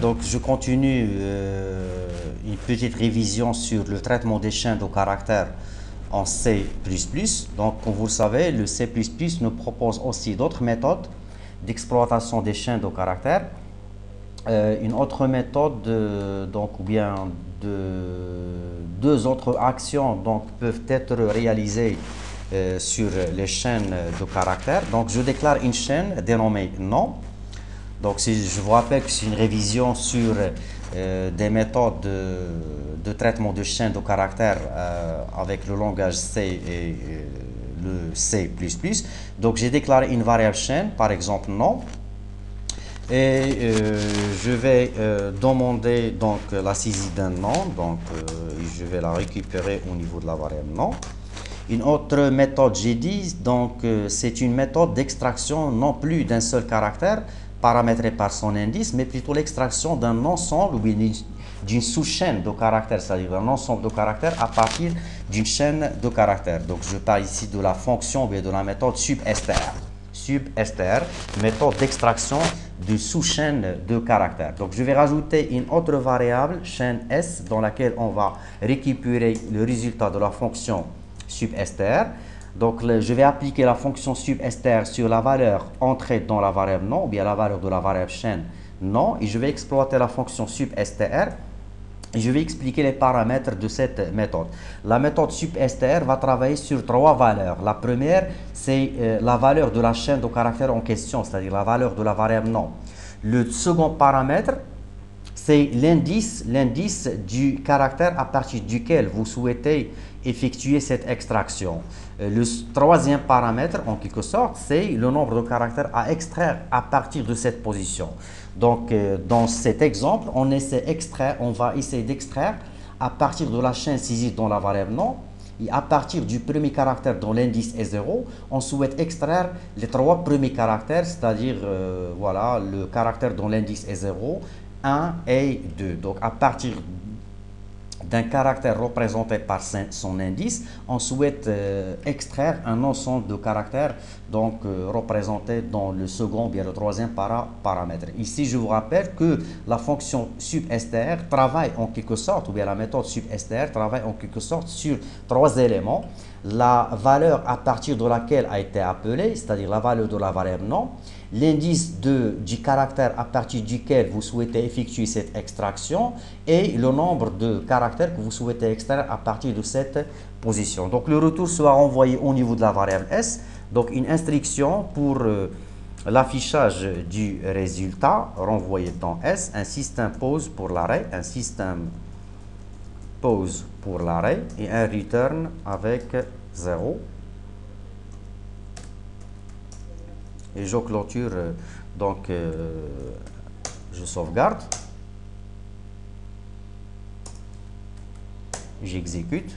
Donc je continue euh, une petite révision sur le traitement des chaînes de caractère en C++. Donc comme vous le savez, le C++ nous propose aussi d'autres méthodes d'exploitation des chaînes de caractère. Euh, une autre méthode, donc, ou bien de, deux autres actions donc, peuvent être réalisées euh, sur les chaînes de caractère. Donc je déclare une chaîne dénommée non donc, je vous rappelle que c'est une révision sur euh, des méthodes de, traitement de chaînes de caractère euh, avec le langage C et euh, le C++. Donc, j'ai déclaré une variable chaîne, par exemple non. Et je vais demander donc la saisie d'un nom. Donc, je vais la récupérer au niveau de la variable non. Une autre méthode, j'ai dit, donc c'est une méthode d'extraction non plus d'un seul caractère, paramétré par son indice, mais plutôt l'extraction d'un ensemble ou d'une sous-chaîne de caractères, c'est-à-dire un ensemble de caractères à partir d'une chaîne de caractères. Donc je parle ici de la fonction ou de la méthode substr. Substr, méthode d'extraction de sous-chaîne de caractères. Donc je vais rajouter une autre variable, chaîne S, dans laquelle on va récupérer le résultat de la fonction substr. Donc, je vais appliquer la fonction substr sur la valeur entrée dans la variable non, ou bien la valeur de la variable chaîne non, et je vais exploiter la fonction substr et je vais expliquer les paramètres de cette méthode. La méthode substr va travailler sur trois valeurs. La première, c'est euh, la valeur de la chaîne de caractères en question, c'est-à-dire la valeur de la variable non. Le second paramètre, c'est l'indice, l'indice du caractère à partir duquel vous souhaitez effectuer cette extraction. Euh, le troisième paramètre, en quelque sorte, c'est le nombre de caractères à extraire à partir de cette position. Donc, euh, dans cet exemple, on essaie extraire, on va essayer d'extraire à partir de la chaîne saisie dans la variable non, et à partir du premier caractère dont l'indice est 0, on souhaite extraire les trois premiers caractères, c'est-à-dire euh, voilà, le caractère dont l'indice est 0, 1 et 2. Donc à partir d'un caractère représenté par son indice, on souhaite euh, extraire un ensemble de caractères donc euh, représentés dans le second ou bien le troisième paramètre. Ici, je vous rappelle que la fonction substr travaille en quelque sorte, ou bien la méthode substr travaille en quelque sorte sur trois éléments. La valeur à partir de laquelle a été appelée, c'est-à-dire la valeur de la variable non, l'indice du caractère à partir duquel vous souhaitez effectuer cette extraction et le nombre de caractères que vous souhaitez extraire à partir de cette position. Donc le retour sera envoyé au niveau de la variable S. Donc une instruction pour euh, l'affichage du résultat renvoyé dans S, un système pose pour l'arrêt, un système pose pour l'arrêt et un return avec 0. Et je clôture, euh, donc euh, je sauvegarde, j'exécute.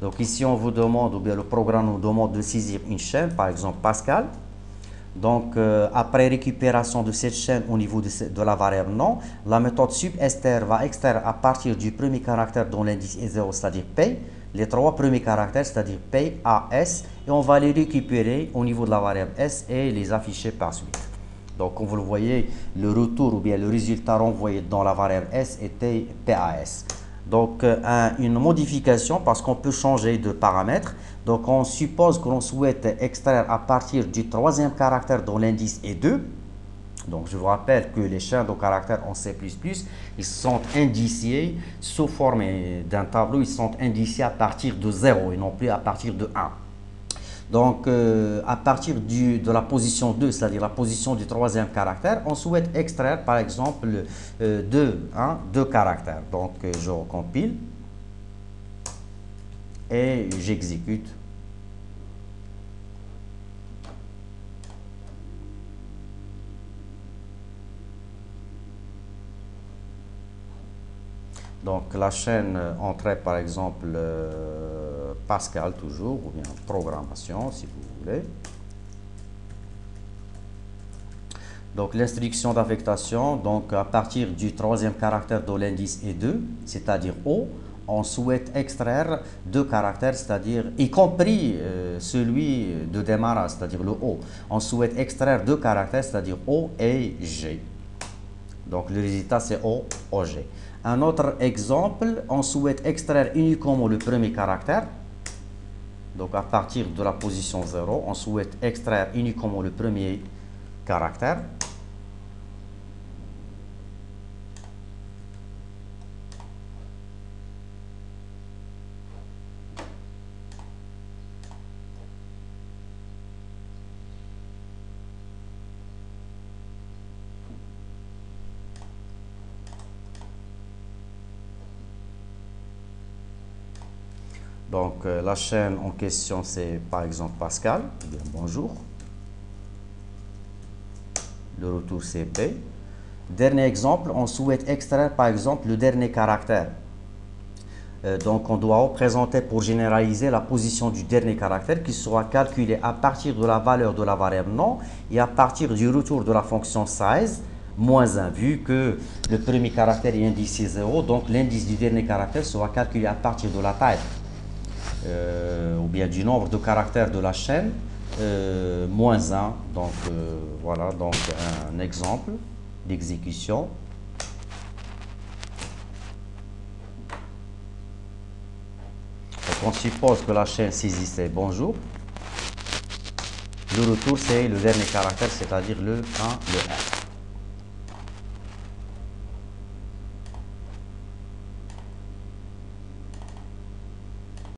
Donc ici, on vous demande, ou bien le programme nous demande de saisir une chaîne, par exemple Pascal. Donc, euh, après récupération de cette chaîne au niveau de, la variable non, la méthode substr va extraire à partir du premier caractère dont l'indice est 0, c'est-à-dire P, les trois premiers caractères, c'est-à-dire P, A, S, et on va les récupérer au niveau de la variable S et les afficher par suite. Donc, comme vous le voyez, le retour ou bien le résultat renvoyé dans la variable S était PAS. Donc, euh, une modification parce qu'on peut changer de paramètre. Donc, on suppose que l'on souhaite extraire à partir du troisième caractère dont l'indice est 2. Donc, je vous rappelle que les chaînes de caractères en C++, ils sont indiciés sous forme d'un tableau, ils sont indiciés à partir de 0 et non plus à partir de 1. Donc, euh, à partir de la position 2, c'est-à-dire la position du troisième caractère, on souhaite extraire, par exemple, euh, deux, hein, deux caractères. Donc, euh, je recompile et j'exécute Donc la chaîne entrée par exemple euh, Pascal toujours, ou bien programmation si vous voulez. Donc l'instruction d'affectation, donc à partir du troisième caractère de l'indice est 2, c'est-à-dire O, on souhaite extraire deux caractères, c'est-à-dire, y compris euh, celui de démarrage, c'est-à-dire le O. On souhaite extraire deux caractères, c'est-à-dire O et G. Donc le résultat c'est O, OG. Un autre exemple, on souhaite extraire uniquement le premier caractère. Donc à partir de la position 0, on souhaite extraire uniquement le premier caractère. Donc euh, la chaîne en question c'est par exemple Pascal. Eh bonjour. Le retour c'est P. Dernier exemple, on souhaite extraire par exemple le dernier caractère. Euh, donc on doit représenter pour généraliser la position du dernier caractère qui sera calculé à partir de la valeur de la variable nom et à partir du retour de la fonction size moins 1 vu que le premier caractère est indicé 0 donc l'indice du dernier caractère sera calculé à partir de la taille ou bien du nombre de caractères de la chaîne, euh, moins 1. Donc euh, voilà, donc un exemple d'exécution. on suppose que la chaîne saisissait bonjour. Le retour, c'est le dernier caractère, c'est-à-dire le 1, le 1.